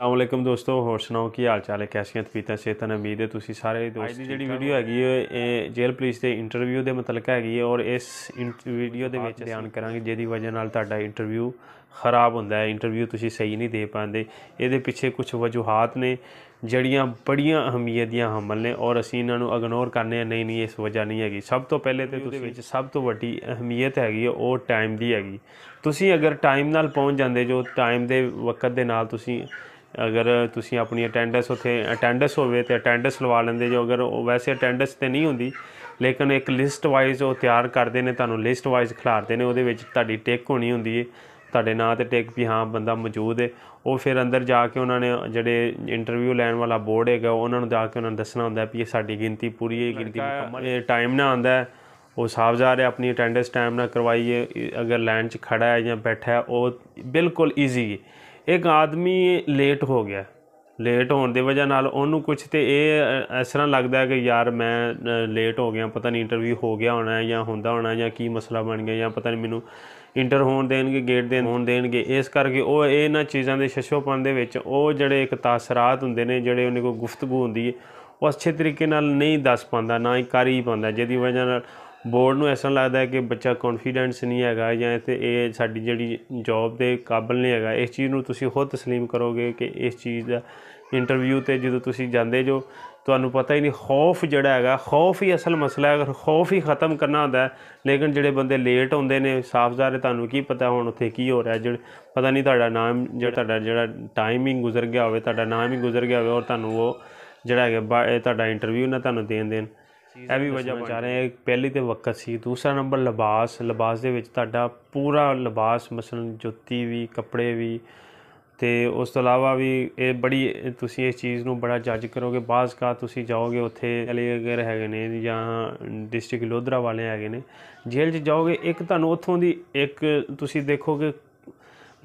ਅਸਲਾਮੁਅਲੈਕਮ ਦੋਸਤੋ ਹੋਰ ਸੁਣਾਓ ਕੀ ਹਾਲ ਚਾਲ ਹੈ? ਕੈਸੀਆਂ ਤਬੀਅਤਾਂ ਸਿਹਤਾਂ ਉਮੀਦ ਹੈ ਤੁਸੀਂ ਸਾਰੇ ਦੋਸਤ ਅੱਜ ਦੀ ਜਿਹੜੀ ਵੀਡੀਓ ਹੈਗੀ ਹੈ ਇਹ ਜੇਲ੍ਹ ਪੁਲਿਸ ਦੇ ਇੰਟਰਵਿਊ ਦੇ ਮੁਤਲਕ ਹੈਗੀ ਹੈ ਔਰ ਇਸ ਵੀਡੀਓ ਦੇ ਵਿੱਚ ਬਿਆਨ ਕਰਾਂਗੇ ਜਿਹਦੀ ਵਜ੍ਹਾ ਨਾਲ ਤੁਹਾਡਾ ਇੰਟਰਵਿਊ ਖਰਾਬ ਹੁੰਦਾ ਹੈ। ਇੰਟਰਵਿਊ ਤੁਸੀਂ ਸਹੀ ਨਹੀਂ ਦੇ ਪਾਉਂਦੇ। ਇਹਦੇ ਪਿੱਛੇ ਕੁਝ ਵਜੂਹਾਤ ਨੇ ਜਿਹੜੀਆਂ ਬੜੀਆਂ ਅਹਮੀਅਤ ਦੀਆਂ ਹਮਲ ਨੇ ਔਰ ਅਸੀਂ ਇਹਨਾਂ ਨੂੰ ਇਗਨੋਰ ਕਰਨੇ ਨਹੀਂ ਨਹੀਂ ਇਸ ਵਜ੍ਹਾ ਨਹੀਂ ਹੈਗੀ। ਸਭ ਤੋਂ ਪਹਿਲੇ ਤੇ ਤੁਸੀਂ ਵਿੱਚ ਸਭ ਤੋਂ ਵੱਡੀ ਅਹਮੀਅਤ ਹੈਗੀ ਹੈ ਉਹ ਟਾਈਮ ਦੀ ਹੈਗੀ। ਤੁਸੀਂ ਅਗਰ ਟਾਈਮ ਨਾਲ ਪਹੁੰਚ ਜਾਂਦੇ ਜੋ ਟਾਈਮ ਦੇ ਵਕਤ ਦੇ ਨਾਲ ਤੁਸੀਂ ਅਗਰ ਤੁਸੀਂ ਆਪਣੀ ਅਟੈਂਡੈਂਸ ਉੱਥੇ ਅਟੈਂਡੈਂਸ ਹੋਵੇ ਤੇ ਅਟੈਂਡੈਂਸ ਲਵਾ ਲੈਂਦੇ ਜੋ ਅਗਰ ਉਹ ਵੈਸੇ ਅਟੈਂਡੈਂਸ ਤੇ ਨਹੀਂ ਹੁੰਦੀ ਲੇਕਿਨ ਇੱਕ ਲਿਸਟ ਵਾਈਜ਼ ਉਹ ਤਿਆਰ ਕਰਦੇ ਨੇ ਤੁਹਾਨੂੰ ਲਿਸਟ ਵਾਈਜ਼ ਖਿਲਾਰਦੇ ਨੇ ਉਹਦੇ ਵਿੱਚ ਤੁਹਾਡੀ ਟਿਕ ਹੋਣੀ ਹੁੰਦੀ ਹੈ ਤੁਹਾਡੇ ਨਾਂ ਤੇ ਟਿਕ ਵੀ ਹਾਂ ਬੰਦਾ ਮੌਜੂਦ ਹੈ ਉਹ ਫਿਰ ਅੰਦਰ ਜਾ ਕੇ ਉਹਨਾਂ ਨੇ ਜਿਹੜੇ ਇੰਟਰਵਿਊ ਲੈਣ ਵਾਲਾ ਬੋਰਡ ਹੈਗਾ ਉਹਨਾਂ ਨੂੰ ਜਾ ਕੇ ਉਹਨਾਂ ਨੂੰ ਦੱਸਣਾ ਹੁੰਦਾ ਵੀ ਇਹ ਸਾਡੀ ਗਿਣਤੀ ਪੂਰੀ ਹੈ ਗਿਣਤੀ ਮੁਕੰਮਲ ਇਹ ਟਾਈਮ ਨਾ ਆਂਦਾ ਉਹ ਸਾਫ਼ ਜਾ ਰਿਹਾ ਆਪਣੀ ਅਟੈਂਡੈਂਸ ਟਾਈਮ ਨਾਲ ਕਰਵਾਈਏ ਅਗਰ ਲਾਈਨ 'ਚ ਖੜਾ ਹੈ ਜਾਂ ਬੈਠਾ ਹੈ ਉਹ ਬਿਲਕੁਲ ਈਜ਼ੀ ਹੈ ਇੱਕ ਆਦਮੀ ਲੇਟ ਹੋ ਗਿਆ। ਲੇਟ ਹੋਣ ਦੀ ਵਜ੍ਹਾ ਨਾਲ ਉਹਨੂੰ ਕੁਝ ਤੇ ਇਹ ਇਸ ਤਰ੍ਹਾਂ ਲੱਗਦਾ ਕਿ ਯਾਰ ਮੈਂ ਲੇਟ ਹੋ ਗਿਆ, ਪਤਾ ਨਹੀਂ ਇੰਟਰਵਿਊ ਹੋ ਗਿਆ ਹੋਣਾ ਜਾਂ ਹੁੰਦਾ ਹੋਣਾ ਜਾਂ ਕੀ ਮਸਲਾ ਬਣ ਗਿਆ ਜਾਂ ਪਤਾ ਨਹੀਂ ਮੈਨੂੰ ਇੰਟਰ ਹੋਣ ਦੇਣਗੇ ਗੇਟ ਦੇ ਹੋਣ ਦੇਣਗੇ। ਇਸ ਕਰਕੇ ਉਹ ਇਹਨਾਂ ਚੀਜ਼ਾਂ ਦੇ ਸ਼ਸ਼ੋਪਨ ਦੇ ਵਿੱਚ ਉਹ ਜਿਹੜੇ ਇੱਕ ਤਾਸਰਾਤ ਹੁੰਦੇ ਨੇ, ਜਿਹੜੇ ਉਹਨੇ ਕੋਈ ਗੁਫ਼ਤਗੂ ਹੁੰਦੀ ਹੈ, ਉਹ ਅੱਛੇ ਤਰੀਕੇ ਨਾਲ ਨਹੀਂ ਦੱਸ ਪਾਉਂਦਾ, ਨਾ ਹੀ ਕਰ ਹੀ ਪਾਉਂਦਾ, ਜਿਹਦੀ ਵਜ੍ਹਾ ਨਾਲ ਬੋਰਡ ਨੂੰ ਐਸਾ ਲੱਗਦਾ ਹੈ ਕਿ ਬੱਚਾ ਕੌਨਫੀਡੈਂਸ ਨਹੀਂ ਹੈਗਾ ਜਾਂ ਤੇ ਇਹ ਸਾਡੀ ਜਿਹੜੀ ਜੌਬ ਦੇ ਕਾਬਲ ਨਹੀਂ ਹੈਗਾ ਇਸ ਚੀਜ਼ ਨੂੰ ਤੁਸੀਂ ਖੁਦ تسلیم ਕਰੋਗੇ ਕਿ ਇਸ ਚੀਜ਼ ਦਾ ਇੰਟਰਵਿਊ ਤੇ ਜਦੋਂ ਤੁਸੀਂ ਜਾਂਦੇ ਜੋ ਤੁਹਾਨੂੰ ਪਤਾ ਹੀ ਨਹੀਂ ਖੌਫ ਜਿਹੜਾ ਹੈਗਾ ਖੌਫ ਹੀ ਅਸਲ ਮਸਲਾ ਹੈ ਅਗਰ ਖੌਫ ਹੀ ਖਤਮ ਕਰਨਾ ਹੁੰਦਾ ਹੈ ਲੇਕਿਨ ਜਿਹੜੇ ਬੰਦੇ ਲੇਟ ਹੁੰਦੇ ਨੇ ਸਾਫਜ਼ਾਰ ਤੁਹਾਨੂੰ ਕੀ ਪਤਾ ਹੁਣ ਉੱਥੇ ਕੀ ਹੋ ਰਿਹਾ ਜਿਹੜਾ ਪਤਾ ਨਹੀਂ ਤੁਹਾਡਾ ਨਾਮ ਜਿਹੜਾ ਤੁਹਾਡਾ ਜਿਹੜਾ ਟਾਈਮਿੰਗ ਗੁਜ਼ਰ ਗਿਆ ਹੋਵੇ ਤੁਹਾਡਾ ਨਾਮ ਹੀ ਗੁਜ਼ਰ ਗਿਆ ਹੋਵੇ ਔਰ ਤੁਹਾਨੂੰ ਉਹ ਜਿਹੜਾ ਹੈਗਾ ਤੁਹਾਡਾ ਇੰਟਰਵਿਊ ਨਾ ਤੁਹਾਨੂੰ ਦੇਣ ਦੇਣ ਇਹ ਵੀ ਵਜ੍ਹਾ ਬਚਾ ਰਹੇ ਹੈ ਪਹਿਲੀ ਤੇ ਵਕਤ ਸੀ ਦੂਸਰਾ ਨੰਬਰ ਲਿਬਾਸ ਲਿਬਾਸ ਦੇ ਵਿੱਚ ਤੁਹਾਡਾ ਪੂਰਾ ਲਿਬਾਸ ਮਸਲਨ ਜੁੱਤੀ ਵੀ ਕੱਪੜੇ ਵੀ ਤੇ ਉਸ ਤੋਂ ਇਲਾਵਾ ਵੀ ਇਹ ਬੜੀ ਤੁਸੀਂ ਇਸ ਚੀਜ਼ ਨੂੰ ਬੜਾ ਜੱਜ ਕਰੋਗੇ ਬਾਜ਼ ਕਾ ਤੁਸੀਂ ਜਾਓਗੇ ਉੱਥੇ ਅਲੀ ਅਗਰ ਹੈਗੇ ਨੇ ਜਾਂ ਡਿਸਟ੍ਰਿਕਟ ਲੋਧਰਾ ਵਾਲੇ ਹੈਗੇ ਨੇ ਜੇਲ੍ਹ 'ਚ ਜਾਓਗੇ ਇੱਕ ਤੁਹਾਨੂੰ ਉੱਥੋਂ ਦੀ ਇੱਕ ਤੁਸੀਂ ਦੇਖੋਗੇ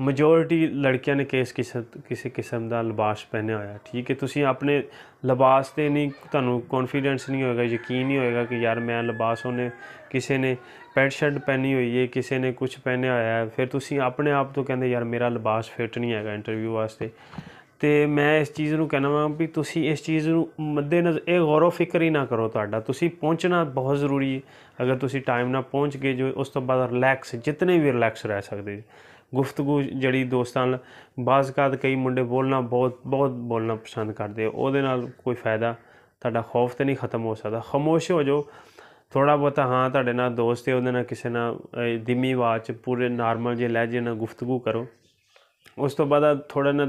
ਮੈਜੋਰਿਟੀ ਲੜਕੀਆਂ ਨੇ ਕੇਸ ਕਿਸੇ ਕਿਸੇ ਕਿਸਮ ਦਾ ਲਿਬਾਸ ਪਹਿਨਿਆ ਹੋਇਆ। ਠੀਕ ਹੈ, ਤੁਸੀਂ ਆਪਣੇ ਲਿਬਾਸ ਤੇ ਨਹੀਂ, ਤੁਹਾਨੂੰ ਕੌਨਫੀਡੈਂਸ ਨਹੀਂ ਹੋਏਗਾ, ਯਕੀਨ ਨਹੀਂ ਹੋਏਗਾ ਕਿ ਯਾਰ ਮੈਂ ਲਿਬਾਸ ਉਹਨੇ ਕਿਸੇ ਨੇ ਪੈਂਟ ਸ਼ਰਟ ਪਹਿਨੀ ਹੋਈ ਹੈ, ਕਿਸੇ ਨੇ ਕੁਝ ਪਹਿਨਿਆ ਹੋਇਆ ਹੈ। ਫਿਰ ਤੁਸੀਂ ਆਪਣੇ ਆਪ ਤੋਂ ਕਹਿੰਦੇ, ਯਾਰ ਮੇਰਾ ਲਿਬਾਸ ਫਿੱਟ ਨਹੀਂ ਹੈਗਾ ਇੰਟਰਵਿਊ ਵਾਸਤੇ। ਤੇ ਮੈਂ ਇਸ ਚੀਜ਼ ਨੂੰ ਕਹਿਣਾ ਵਾਂ ਵੀ ਤੁਸੀਂ ਇਸ ਚੀਜ਼ ਨੂੰ ਮੱਦੇਨਜ਼ਰ, ਇਹ ਗੌਰੋ ਫਿਕਰ ਹੀ ਨਾ ਕਰੋ ਤੁਹਾਡਾ। ਤੁਸੀਂ ਪਹੁੰਚਣਾ ਬਹੁਤ ਜ਼ਰੂਰੀ ਹੈ। ਅਗਰ ਤੁਸੀਂ ਟਾਈਮ ਨਾਲ ਪਹੁੰਚ ਗਏ ਜੋ, ਉਸ ਤੋਂ ਬਾਅਦ ਰਿਲੈਕਸ ਜਿੰਨੇ ਵੀ ਰਿਲੈਕਸ ਰਹਿ ਸਕਦੇ। ਗੁਫ਼ਤਗੂ ਜਿਹੜੀ ਦੋਸਤਾਂ ਨਾਲ ਬਾਜ਼ਕਾਤ ਕਈ ਮੁੰਡੇ ਬੋਲਣਾ ਬਹੁਤ ਬਹੁਤ ਬੋਲਣਾ ਪਸੰਦ ਕਰਦੇ ਉਹਦੇ ਨਾਲ ਕੋਈ ਫਾਇਦਾ ਤੁਹਾਡਾ ਖੌਫ ਤੇ ਨਹੀਂ ਖਤਮ ਹੋ ਸਕਦਾ। ਖਾਮੋਸ਼ ਹੋ ਜਾਓ। ਥੋੜਾ ਬਹੁਤਾ ਹਾਂ, ਤੁਹਾਡੇ ਨਾਲ ਦੋਸਤ ਹੈ, ਉਹਦੇ ਨਾਲ ਕਿਸੇ ਨਾਲ ਧੀਮੀ ਆਵਾਜ਼ 'ਚ ਪੂਰੇ ਨਾਰਮਲ ਜੇ ਲਹਿਜੇ ਨਾਲ ਗੁਫ਼ਤਗੂ ਕਰੋ। ਉਸ ਤੋਂ ਬਾਅਦ ਥੋੜਾ ਨਾ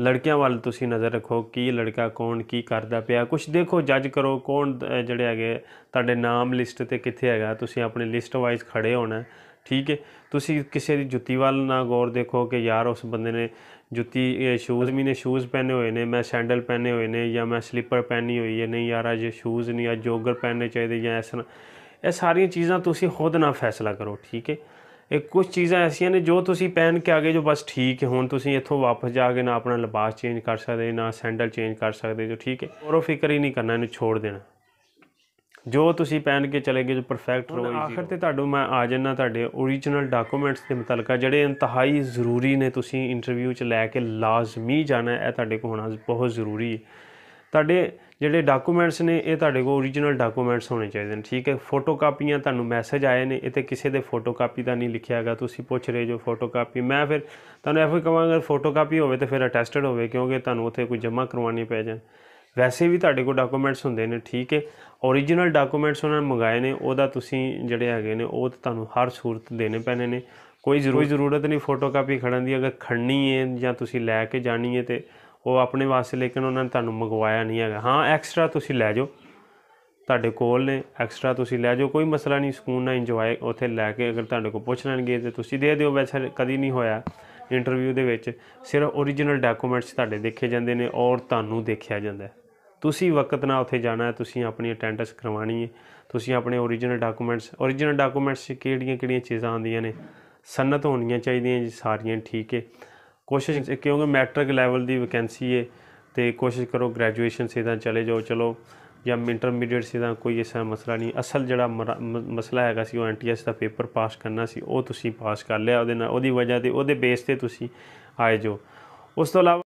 ਲੜਕਿਆਂ ਵੱਲ ਤੁਸੀਂ ਨਜ਼ਰ ਰੱਖੋ, ਕੀ ਲੜਕਾ ਕੌਣ, ਕੀ ਕਰਦਾ ਪਿਆ। ਕੁਝ ਦੇਖੋ ਜੱਜ ਕਰੋ ਕੌਣ ਜਿਹੜੇ ਹੈਗੇ ਤੁਹਾਡੇ ਨਾਮ ਲਿਸਟ ਤੇ ਕਿੱਥੇ ਹੈਗਾ। ਤੁਸੀਂ ਆਪਣੀ ਲਿਸਟ ਵਾਈਜ਼ ਖੜੇ ਹੋਣਾ। ਠੀਕ ਹੈ। ਤੁਸੀਂ ਕਿਸੇ ਦੀ ਜੁੱਤੀ ਵੱਲ ਨਾ ਗੌਰ ਦੇਖੋ ਕਿ ਯਾਰ, ਉਸ ਬੰਦੇ ਨੇ ਜੁੱਤੀ ਸ਼ੂਜ਼ ਵੀ ਨੇ ਸ਼ੂਜ਼ ਪਹਿਨੇ ਹੋਏ ਨੇ, ਮੈਂ ਸੈਂਡਲ ਪਹਿਨੇ ਹੋਏ ਨੇ ਜਾਂ ਮੈਂ ਸਲੀਪਰ ਪਹਿਨੀ ਹੋਈ ਹੈ, ਨਹੀਂ ਯਾਰ, ਅੱਜ ਸ਼ੂਜ਼ ਨਹੀਂ, ਅੱਜ ਜੋਗਰ ਪਹਿਨਣੇ ਚਾਹੀਦੇ ਜਾਂ ਇਸ ਇਹ ਸਾਰੀਆਂ ਚੀਜ਼ਾਂ ਤੁਸੀਂ ਖੁਦ ਨਾਲ ਫੈਸਲਾ ਕਰੋ, ਠੀਕ ਹੈ। ਇਹ ਕੁਝ ਚੀਜ਼ਾਂ ਐਸੀਆਂ ਨੇ ਜੋ ਤੁਸੀਂ ਪਹਿਨ ਕੇ ਆਗੇ ਜੋ ਬਸ ਠੀਕ ਹੈ। ਹੁਣ ਤੁਸੀਂ ਇੱਥੋਂ ਵਾਪਸ ਜਾ ਕੇ ਨਾ ਆਪਣਾ ਲਿਬਾਸ ਚੇਂਜ ਕਰ ਸਕਦੇ, ਨਾ ਸੈਂਡਲ ਚੇਂਜ ਕਰ ਸਕਦੇ ਜੋ, ਠੀਕ ਹੈ। ਔਰ ਉਹ ਫਿਕਰ ਹੀ ਨਹੀਂ ਕਰਨਾ, ਇਹਨੂੰ ਛੋੜ ਦੇਣਾ। ਜੋ ਤੁਸੀਂ ਪਹਿਨ ਕੇ ਚਲੇਗੇ ਜੋ ਪਰਫੈਕਟ ਰਹੋ ਆਖਰ ਤੇ ਤੁਹਾਨੂੰ ਮੈਂ ਆ ਜਾਣਾ ਤੁਹਾਡੇ ਓਰੀਜਨਲ ਡਾਕੂਮੈਂਟਸ ਦੇ ਮੁਤਲਕਾ ਜਿਹੜੇ ਇੰਤਹਾਈ ਜ਼ਰੂਰੀ ਨੇ ਤੁਸੀਂ ਇੰਟਰਵਿਊ 'ਚ ਲੈ ਕੇ ਲਾਜ਼ਮੀ ਜਾਣਾ ਇਹ ਤੁਹਾਡੇ ਕੋਲ ਹੋਣਾ ਬਹੁਤ ਜ਼ਰੂਰੀ ਹੈ। ਤੁਹਾਡੇ ਜਿਹੜੇ ਡਾਕੂਮੈਂਟਸ ਨੇ ਇਹ ਤੁਹਾਡੇ ਕੋਲ ਓਰੀਜਨਲ ਡਾਕੂਮੈਂਟਸ ਹੋਣੇ ਚਾਹੀਦੇ ਨੇ ਠੀਕ ਹੈ? ਫੋਟੋ ਕਾਪੀਆਂ ਤੁਹਾਨੂੰ ਮੈਸੇਜ ਆਏ ਨੇ ਇਹ ਤੇ ਕਿਸੇ ਦੇ ਫੋਟੋ ਕਾਪੀ ਦਾ ਨਹੀਂ ਲਿਖਿਆ ਹੈਗਾ ਤੁਸੀਂ ਪੁੱਛ ਰਹੇ ਜੋ ਫੋਟੋ ਕਾਪੀ ਮੈਂ ਫਿਰ ਤੁਹਾਨੂੰ ਇਹੋ ਹੀ ਕਹਾਂਗਾ ਫੋਟੋ ਕਾਪੀ ਹੋਵੇ ਤੇ ਫਿਰ ਅਟੈਸਟਡ ਹੋਵੇ ਕਿਉਂਕਿ ਤੁਹਾਨੂੰ ਉੱਥੇ ਕੋਈ ਜਮ੍ਹਾਂ ਕਰਵਾਉਣੀ ਪੈ ਜਾਣ ਵੈਸੇ ਵੀ ਤੁਹਾਡੇ ਕੋਲ ਡਾਕੂਮੈਂਟਸ ਹੁੰਦੇ ਨੇ, ਠੀਕ ਹੈ। ਓਰੀਜਨਲ ਡਾਕੂਮੈਂਟਸ ਉਹਨਾਂ ਨੇ ਮੰਗਾਏ ਨੇ, ਉਹਦਾ ਤੁਸੀਂ ਜਿਹੜੇ ਹੈਗੇ ਨੇ, ਉਹ ਤੁਹਾਨੂੰ ਹਰ ਸੂਰਤ ਦੇਣੇ ਪੈਣੇ ਨੇ। ਕੋਈ ਜ਼ਰੂਰੀ ਜ਼ਰੂਰਤ ਨਹੀਂ ਫੋਟੋ ਕਾਪੀ ਖੜਨ ਦੀ, ਅਗਰ ਖੜਨੀ ਹੈ ਜਾਂ ਤੁਸੀਂ ਲੈ ਕੇ ਜਾਣੀ ਹੈ ਤੇ ਉਹ ਆਪਣੇ ਵਾਸਤੇ, ਲੇਕਿਨ ਉਹਨਾਂ ਨੇ ਤੁਹਾਨੂੰ ਮੰਗਵਾਇਆ ਨਹੀਂ ਹੈਗਾ। ਹਾਂ ਐਕਸਟਰਾ ਤੁਸੀਂ ਲੈ ਜਾਓ। ਤੁਹਾਡੇ ਕੋਲ ਨੇ ਐਕਸਟਰਾ ਤੁਸੀਂ ਲੈ ਜਾਓ। ਕੋਈ ਮਸਲਾ ਨਹੀਂ, ਸਕੂਨ ਨਾਲ ਇੰਜੋਏ ਉੱਥੇ ਲੈ ਕੇ ਅਗਰ ਤੁਹਾਡੇ ਕੋਲ ਪੁੱਛ ਲੈਣਗੇ ਤੇ ਤੁਸੀਂ ਦੇ ਦਿਓ। ਵੈਸੇ ਕਦੀ ਨਹੀਂ ਹੋਇਆ ਇੰਟਰਵਿਊ ਦੇ ਵਿੱਚ। ਸਿਰਫ ਓਰੀਜਨਲ ਡਾਕੂਮੈਂਟਸ ਤੁਹਾਡੇ ਦੇਖੇ ਜਾਂਦੇ ਨੇ ਔਰ ਤੁਹਾਨੂੰ ਦੇਖਿਆ ਜਾਂਦਾ ਹੈ। ਤੁਸੀਂ ਵਕਤ ਨਾਲ ਉੱਥੇ ਜਾਣਾ ਹੈ, ਤੁਸੀਂ ਆਪਣੀ ਅਟੈਂਡੈਂਸ ਕਰਵਾਣੀ ਹੈ, ਤੁਸੀਂ ਆਪਣੇ ਓਰੀਜਨਲ ਡਾਕੂਮੈਂਟਸ ਓਰੀਜਨਲ ਡਾਕੂਮੈਂਟਸ 'ਚ ਕਿਹੜੀਆਂ ਕਿਹੜੀਆਂ ਚੀਜ਼ਾਂ ਆਉਂਦੀਆਂ ਨੇ? ਸਨਤ ਹੋਣੀਆਂ ਚਾਹੀਦੀਆਂ ਜੀ, ਸਾਰੀਆਂ ਠੀਕ ਹੈ। ਕੋਸ਼ਿਸ਼ ਕਿਉਂਕਿ ਮੈਟ੍ਰਿਕ ਲੈਵਲ ਦੀ ਵੈਕੈਂਸੀ ਹੈ ਤੇ ਕੋਸ਼ਿਸ਼ ਕਰੋ ਗ੍ਰੈਜੂਏਸ਼ਨ ਸਿੱਧਾ ਚਲੇ ਜਾਓ, ਚਲੋ, ਜਾਂ ਇੰਟਰਮੀਡੀਏਟ ਸਿੱਧਾ ਕੋਈ ਐਸਾ ਮਸਲਾ ਨਹੀਂ। ਅਸਲ ਜਿਹੜਾ ਮਸਲਾ ਹੈਗਾ ਸੀ, ਉਹ ਐਨਟੀਐਸ ਦਾ ਪੇਪਰ ਪਾਸ ਕਰਨਾ ਸੀ, ਉਹ ਤੁਸੀਂ ਪਾਸ ਕਰ ਲਿਆ, ਉਹਦੇ ਨਾਲ ਉਹਦੀ ਵਜ੍ਹਾ ਤੇ, ਉਹਦੇ ਬੇਸ ਤੇ ਤੁਸੀਂ ਆਏ ਜੋ ਉਸ ਤੋਂ ਇਲਾਵਾ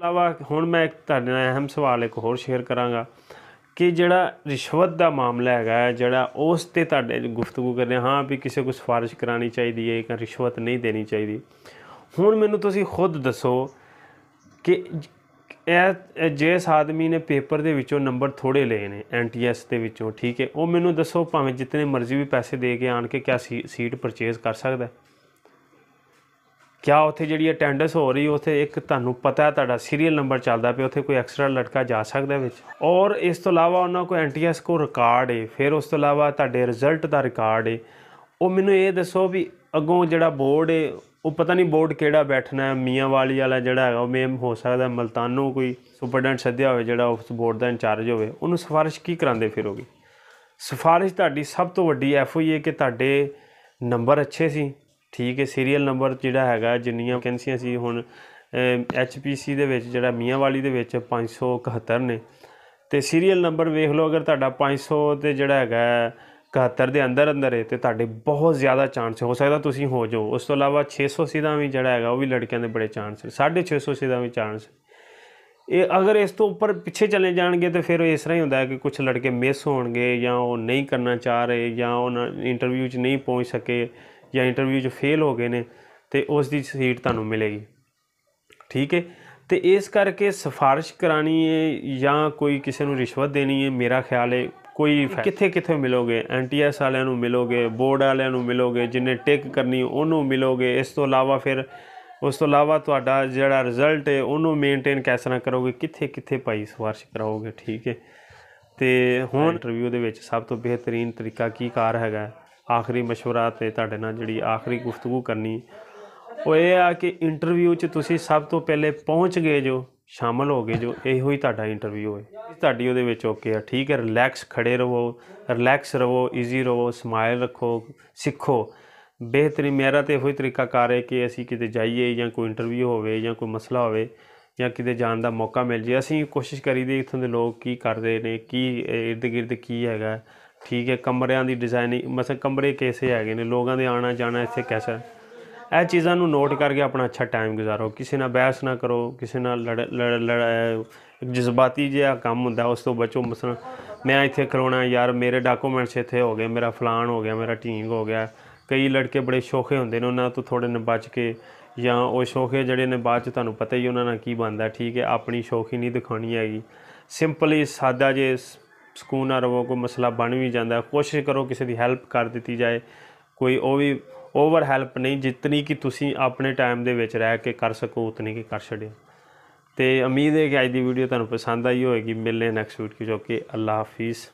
ਇਲਾਵਾ ਹੁਣ ਮੈਂ ਇੱਕ ਤੁਹਾਡੇ ਨਾਲ ਅਹਿਮ ਸਵਾਲ ਇੱਕ ਹੋਰ ਸ਼ੇਅਰ ਕਰਾਂਗਾ ਕਿ ਜਿਹੜਾ ਰਿਸ਼ਵਤ ਦਾ ਮਾਮਲਾ ਹੈਗਾ ਜਿਹੜਾ ਉਸ ਤੇ ਤੁਹਾਡੇ ਗੁਫ਼ਤਗੂ ਕਰਦੇ ਹਾਂ ਹਾਂ ਵੀ ਕਿਸੇ ਕੋ ਸਿਫਾਰਿਸ਼ ਕਰਾਣੀ ਚਾਹੀਦੀ ਹੈ ਕਿ ਰਿਸ਼ਵਤ ਨਹੀਂ ਦੇਣੀ ਚਾਹੀਦੀ ਹੁਣ ਮੈਨੂੰ ਤੁਸੀਂ ਖੁਦ ਦੱਸੋ ਕਿ ਇਹ ਜਿਸ ਆਦਮੀ ਨੇ ਪੇਪਰ ਦੇ ਵਿੱਚੋਂ ਨੰਬਰ ਥੋੜੇ ਲਏ ਨੇ ਐਨਟੀਐਸ ਦੇ ਵਿੱਚੋਂ, ਠੀਕ ਹੈ ਉਹ ਮੈਨੂੰ ਦੱਸੋ ਭਾਵੇਂ ਜਿੰਨੇ ਮਰਜ਼ੀ ਵੀ ਪੈਸੇ ਦੇ ਕੇ ਆਣ ਕੇ ਕਿਆ ਸੀ- ਸੀਟ ਪਰਚੇਜ਼ ਕਰ ਸਕਦਾ ਹੈ? ਕਿਆ ਉੱਥੇ ਜਿਹੜੀ ਅਟੈਂਡੈਂਸ ਹੋ ਰਹੀ, ਉੱਥੇ ਇੱਕ ਤੁਹਾਨੂੰ ਪਤਾ ਹੈ ਤੁਹਾਡਾ ਸੀਰੀਅਲ ਨੰਬਰ ਚੱਲਦਾ ਪਿਆ, ਉੱਥੇ ਕੋਈ ਐਕਸਟਰਾ ਲੜਕਾ ਜਾ ਸਕਦਾ ਵਿੱਚ। ਔਰ ਇਸ ਤੋਂ ਇਲਾਵਾ ਉਹਨਾਂ ਕੋਲ ਐਨਟੀਐਸ ਕੋ ਰਿਕਾਰਡ ਹੈ ਫਿਰ ਉਸ ਤੋਂ ਇਲਾਵਾ ਤੁਹਾਡੇ ਰਿਜ਼ਲਟ ਦਾ ਰਿਕਾਰਡ ਹੈ ਉਹ ਮੈਨੂੰ ਇਹ ਦੱਸੋ ਵੀ ਅੱਗੋਂ ਜਿਹੜਾ ਬੋਰਡ ਹੈ ਉਹ ਪਤਾ ਨਹੀਂ ਬੋਰਡ ਕਿਹੜਾ ਬੈਠਣਾ ਹੈ, ਮੀਆਂ ਵਾਲੀ ਵਾਲਾ ਜਿਹੜਾ ਹੈਗਾ, ਉਹ ਮੇਮ ਹੋ ਸਕਦਾ ਮਲਤਾਨੋਂ ਕੋਈ ਸੁਪਰਡੈਂਟ ਸੱਦਿਆ ਹੋਵੇ ਜਿਹੜਾ ਉਸ ਬੋਰਡ ਦਾ ਇੰਚਾਰਜ ਹੋਵੇ, ਉਹਨੂੰ ਸਿਫਾਰਿਸ਼ ਕੀ ਕਰਾਉਂਦੇ ਫਿਰੋਗੇ ਸਿਫਾਰਿਸ਼ ਤੁਹਾਡੀ ਸਭ ਤੋਂ ਵੱਡੀ ਐਫ ਹੋਈ ਹੈ ਕਿ ਤੁਹਾਡੇ ਨੰਬਰ ਅੱਛੇ ਸੀ। ਠੀਕ ਹੈ ਸੀਰੀਅਲ ਨੰਬਰ ਜਿਹੜਾ ਹੈਗਾ, ਜਿੰਨੀਆਂ ਵੈਕੈਂਸੀਆਂ ਸੀ ਹੁਣ ਐਚਪੀਸੀ ਦੇ ਵਿੱਚ ਜਿਹੜਾ ਮੀਆਂਵਾਲੀ ਦੇ ਵਿੱਚ 571 ਨੇ। ਤੇ ਸੀਰੀਅਲ ਨੰਬਰ ਵੇਖ ਲਓ, ਅਗਰ ਤੁਹਾਡਾ 500 ਤੇ ਜਿਹੜਾ ਹੈਗਾ 71 ਦੇ ਅੰਦਰ ਅੰਦਰ ਹੈ, ਤੇ ਤੁਹਾਡੇ ਬਹੁਤ ਜ਼ਿਆਦਾ ਚਾਂਸ ਹੋ ਸਕਦਾ ਤੁਸੀਂ ਹੋ ਜਾਓ। ਉਸ ਤੋਂ ਇਲਾਵਾ 680 ਦਾ ਵੀ ਜਿਹੜਾ ਹੈਗਾ, ਉਹ ਵੀ ਲੜਕਿਆਂ ਦੇ ਬੜੇ ਚਾਂਸ ਹੈ 650 ਦਾ ਵੀ ਚਾਂਸ ਇਹ ਅਗਰ ਇਸ ਤੋਂ ਉੱਪਰ ਪਿੱਛੇ ਚਲੇ ਜਾਣਗੇ, ਤੇ ਫਿਰ ਇਸ ਤਰ੍ਹਾਂ ਹੀ ਹੁੰਦਾ ਕਿ ਕੁਝ ਲੜਕੇ ਮਿਸ ਹੋਣਗੇ ਜਾਂ ਉਹ ਨਹੀਂ ਕਰਨਾ ਚਾਹ ਰਹੇ ਜਾਂ ਉਹ ਇੰਟਰਵਿਊ 'ਚ ਨਹੀਂ ਪਹੁੰਚ ਸਕੇ। ਜਾਂ ਇੰਟਰਵਿਊ 'ਚ ਫੇਲ ਹੋ ਗਏ ਨੇ ਤੇ ਉਸ ਦੀ ਸੀਟ ਤੁਹਾਨੂੰ ਮਿਲੇਗੀ। ਠੀਕ ਹੈ? ਤੇ ਇਸ ਕਰਕੇ ਸਿਫਾਰਿਸ਼ ਕਰਾਣੀ ਹੈ ਜਾਂ ਕੋਈ ਕਿਸੇ ਨੂੰ ਰਿਸ਼ਵਤ ਦੇਣੀ ਹੈ ਮੇਰਾ ਖਿਆਲ ਹੈ ਕੋਈ ਕਿੱਥੇ ਕਿੱਥੇ ਮਿਲੋਗੇ? ਐਨਟੀਐਸ ਵਾਲਿਆਂ ਨੂੰ ਮਿਲੋਗੇ? ਬੋਰਡ ਵਾਲਿਆਂ ਨੂੰ ਮਿਲੋਗੇ? ਜਿੰਨੇ ਟਿਕ ਕਰਨੀ ਉਹਨੂੰ ਮਿਲੋਗੇ? ਇਸ ਤੋਂ ਇਲਾਵਾ ਫਿਰ ਉਸ ਤੋਂ ਇਲਾਵਾ ਤੁਹਾਡਾ ਜਿਹੜਾ ਰਿਜ਼ਲਟ ਹੈ ਉਹਨੂੰ ਮੇਨਟੇਨ ਕਿਸ ਤਰ੍ਹਾਂ ਕਰੋਗੇ? ਕਿੱਥੇ ਕਿੱਥੇ ਭਾਈ ਸਿਫਾਰਿਸ਼ ਕਰਾਓਗੇ? ਠੀਕ ਹੈ? ਤੇ ਹੁਣ ਇੰਟਰਵਿਊ ਦੇ ਵਿੱਚ ਸਭ ਤੋਂ ਬਿਹਤਰੀਨ ਤਰੀਕਾ ਕੀ ਕਾਰ ਹੈਗਾ? ਆਖਰੀ مشورہ ਤੇ ਤੁਹਾਡੇ ਨਾਲ ਜਿਹੜੀ ਆਖਰੀ ਗੁਫ਼ਤਗੂ ਕਰਨੀ ਉਹ ਇਹ ਆ ਕਿ ਇੰਟਰਵਿਊ 'ਚ ਤੁਸੀਂ ਸਭ ਤੋਂ ਪਹਿਲੇ ਪਹੁੰਚ ਗਏ ਜੋ ਸ਼ਾਮਲ ਹੋ ਗਏ ਜੋ ਇਹੋ ਹੀ ਤੁਹਾਡਾ ਇੰਟਰਵਿਊ ਹੈ ਤੁਹਾਡੀ ਉਹਦੇ ਵਿੱਚ ਓਕੇ ਆ ਠੀਕ ਹੈ ਰਿਲੈਕਸ ਖੜੇ ਰਹੋ ਰਿਲੈਕਸ ਰਹੋ ਈਜ਼ੀ ਰਹੋ ਸਮਾਈਲ ਰੱਖੋ ਸਿੱਖੋ ਬਿਹਤਰੀਨ ਮੇਰਾ ਤੇ ਇਹੋ ਹੀ ਤਰੀਕਾ ਕਾਰ ਹੈ ਕਿ ਅਸੀਂ ਕਿਤੇ ਜਾਈਏ ਜਾਂ ਕੋਈ ਇੰਟਰਵਿਊ ਹੋਵੇ ਜਾਂ ਕੋਈ ਮਸਲਾ ਹੋਵੇ ਜਾਂ ਕਿਤੇ ਜਾਣ ਦਾ ਮੌਕਾ ਮਿਲ ਜੇ ਅਸੀਂ ਕੋਸ਼ਿਸ਼ ਕਰੀਦੀ ਇੱਥੋਂ ਦੇ ਲੋਕ ਕੀ ਕਰਦੇ ਨੇ ਕੀ ਇਰਦ ਗਿਰਦ ਕੀ ਹੈਗਾ ਠੀਕ ਹੈ, ਕਮਰਿਆਂ ਦੀ ਡਿਜ਼ਾਈਨਿੰਗ ਮਸਲ ਕਮਰੇ ਕੈਸੇ ਹੈਗੇ ਨੇ, ਲੋਕਾਂ ਦੇ ਆਣਾ ਜਾਣਾ ਇੱਥੇ ਕੈਸਾ ਇਹ ਚੀਜ਼ਾਂ ਨੂੰ ਨੋਟ ਕਰਕੇ ਆਪਣਾ ਅੱਛਾ ਟਾਈਮ ਗੁਜ਼ਾਰੋ। ਕਿਸੇ ਨਾਲ ਬਹਿਸ ਨਾ ਕਰੋ, ਕਿਸੇ ਨਾਲ ਲੜ ਲੜ ਲੜ- ਜਜ਼ਬਾਤੀ ਜਿਹਾ ਕੰਮ ਹੁੰਦਾ, ਉਸ ਤੋਂ ਬਚੋ ਮਸਲ। ਮੈਂ ਇੱਥੇ ਖਲੋਣਾ, ਯਾਰ ਮੇਰੇ ਡਾਕੂਮੈਂਟਸ ਇੱਥੇ ਹੋ ਗਏ, ਮੇਰਾ ਫਲਾਨ ਹੋ ਗਿਆ, ਮੇਰਾ ਢੀਂਗ ਹੋ ਗਿਆ। ਕਈ ਲੜਕੇ ਬੜੇ ਸ਼ੋਖੇ ਹੁੰਦੇ ਨੇ, ਉਹਨਾਂ ਤੋਂ ਥੋੜੇ ਨੇ ਬਚ ਕੇ ਜਾਂ ਉਹ ਸ਼ੋਖੇ ਜਿਹੜੇ ਨੇ ਬਾਅਦ ਚ ਤੁਹਾਨੂੰ ਪਤਾ ਹੀ ਉਹਨਾਂ ਨਾਲ ਕੀ ਬਣਦਾ ਠੀਕ ਹੈ, ਆਪਣੀ ਸ਼ੋਖੀ ਨਹੀਂ ਦਿਖਾਉਣੀ ਹੈਗੀ। ਸਿੰਪਲੀ ਸਾਦਾ ਜੇ ਸਕੂਨ ਨਾਲ ਰਹੋ ਕੋਈ ਮਸਲਾ ਬਣ ਵੀ ਜਾਂਦਾ ਕੋਸ਼ਿਸ਼ ਕਰੋ ਕਿਸੇ ਦੀ ਹੈਲਪ ਕਰ ਦਿੱਤੀ ਜਾਏ। ਕੋਈ ਉਹ ਵੀ ਓਵਰ ਹੈਲਪ ਨਹੀਂ, ਜਿਤਨੀ ਕਿ ਤੁਸੀਂ ਆਪਣੇ ਟਾਈਮ ਦੇ ਵਿੱਚ ਰਹਿ ਕੇ ਕਰ ਸਕੋ, ਉਤਨੀ ਕਿ ਕਰ ਛੱਡਿਓ। ਤੇ ਉਮੀਦ ਹੈ ਕਿ ਅੱਜ ਦੀ ਵੀਡੀਓ ਤੁਹਾਨੂੰ ਪਸੰਦ ਆਈ ਹੋਵੇਗੀ। ਮਿਲਨੇ ਨੈਕਸਟ ਵੀਡੀਓ ਜੋ ਕਿ ਅੱਲਾ ਹਾਫਿਜ਼।